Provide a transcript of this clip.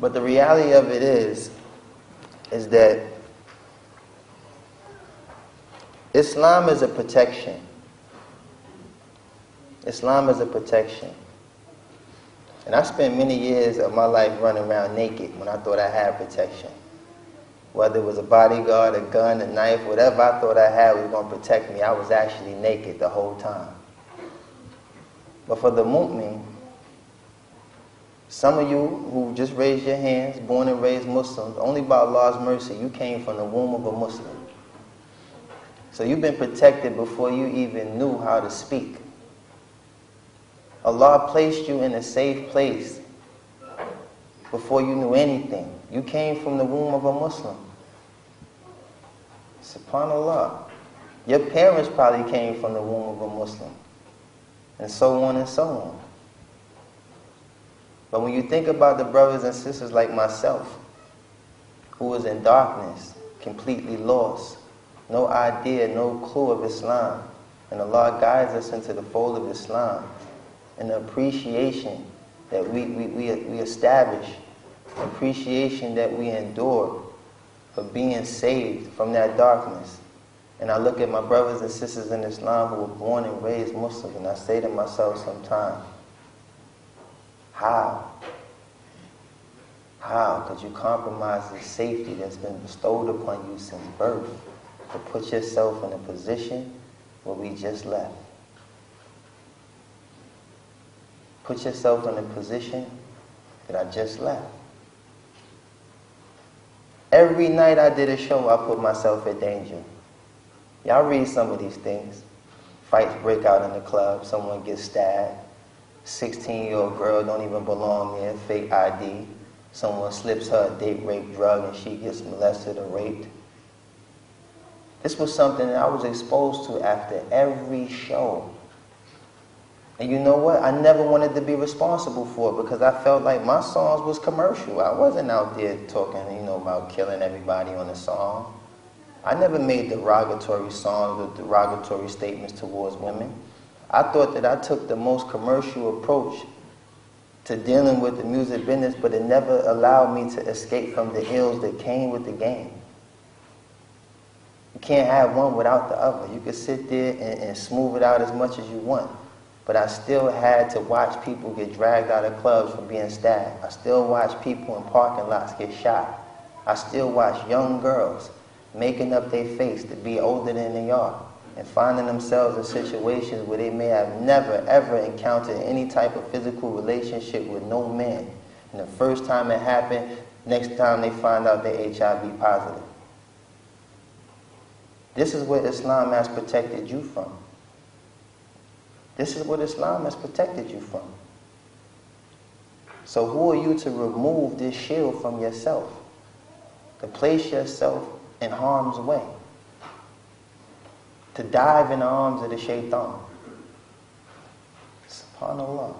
But the reality of it is, is that Islam is a protection. Islam is a protection. And I spent many years of my life running around naked when I thought I had protection. Whether it was a bodyguard, a gun, a knife, whatever I thought I had was going to protect me, I was actually naked the whole time. But for the mu'min, some of you who just raised your hands, born and raised Muslims, only by Allah's mercy, you came from the womb of a Muslim. So you've been protected before you even knew how to speak. Allah placed you in a safe place before you knew anything. You came from the womb of a Muslim. SubhanAllah. Your parents probably came from the womb of a Muslim. And so on and so on. But when you think about the brothers and sisters like myself, who was in darkness, completely lost, no idea, no clue of Islam, and Allah guides us into the fold of Islam, and the appreciation that we, we, we, we establish, appreciation that we endure for being saved from that darkness. And I look at my brothers and sisters in Islam who were born and raised Muslims, and I say to myself sometimes, how? How could you compromise the safety that's been bestowed upon you since birth to put yourself in a position where we just left? Put yourself in a position that I just left. Every night I did a show, I put myself in danger. Y'all read some of these things. Fights break out in the club, someone gets stabbed. 16 year old girl don't even belong there, fake ID. Someone slips her a date rape drug and she gets molested or raped. This was something that I was exposed to after every show. And you know what? I never wanted to be responsible for it because I felt like my songs was commercial. I wasn't out there talking, you know, about killing everybody on the song. I never made derogatory songs or derogatory statements towards women. I thought that I took the most commercial approach to dealing with the music business, but it never allowed me to escape from the ills that came with the game. You can't have one without the other. You can sit there and, and smooth it out as much as you want. But I still had to watch people get dragged out of clubs for being stabbed. I still watch people in parking lots get shot. I still watch young girls making up their face to be older than they are and finding themselves in situations where they may have never ever encountered any type of physical relationship with no man. And the first time it happened, next time they find out they're HIV positive. This is what Islam has protected you from. This is what Islam has protected you from. So who are you to remove this shield from yourself? To place yourself in harm's way? To dive in the arms of the shaitan. SubhanAllah.